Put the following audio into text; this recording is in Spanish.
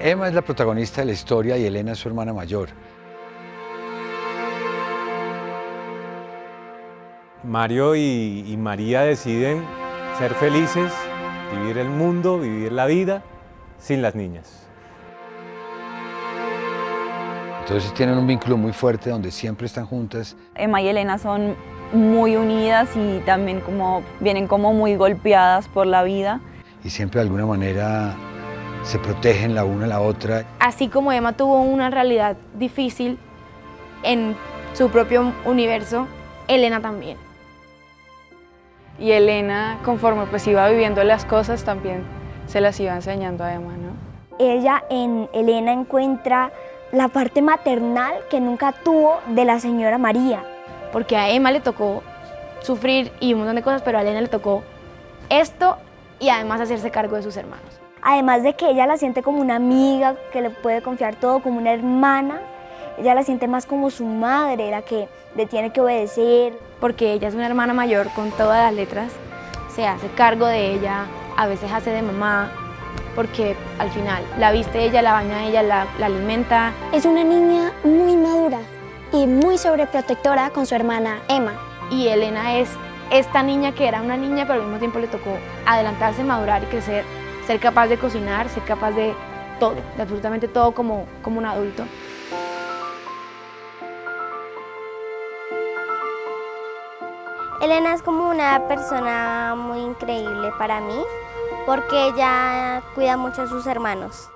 Emma es la protagonista de la historia y Elena es su hermana mayor. Mario y, y María deciden ser felices, vivir el mundo, vivir la vida sin las niñas. Entonces tienen un vínculo muy fuerte donde siempre están juntas. Emma y Elena son muy unidas y también como vienen como muy golpeadas por la vida. Y siempre de alguna manera se protegen la una a la otra. Así como Emma tuvo una realidad difícil en su propio universo, Elena también. Y Elena, conforme pues iba viviendo las cosas, también se las iba enseñando a Emma, ¿no? Ella en Elena encuentra la parte maternal que nunca tuvo de la señora María. Porque a Emma le tocó sufrir y un montón de cosas, pero a Elena le tocó esto y además hacerse cargo de sus hermanos. Además de que ella la siente como una amiga, que le puede confiar todo, como una hermana, ella la siente más como su madre, la que le tiene que obedecer. Porque ella es una hermana mayor con todas las letras, se hace cargo de ella, a veces hace de mamá, porque al final la viste ella, la baña ella, la, la alimenta. Es una niña muy madura y muy sobreprotectora con su hermana Emma. Y Elena es esta niña que era una niña, pero al mismo tiempo le tocó adelantarse, madurar y crecer, ser capaz de cocinar, ser capaz de todo, de absolutamente todo como, como un adulto. Elena es como una persona muy increíble para mí porque ella cuida mucho a sus hermanos.